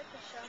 בבקשה.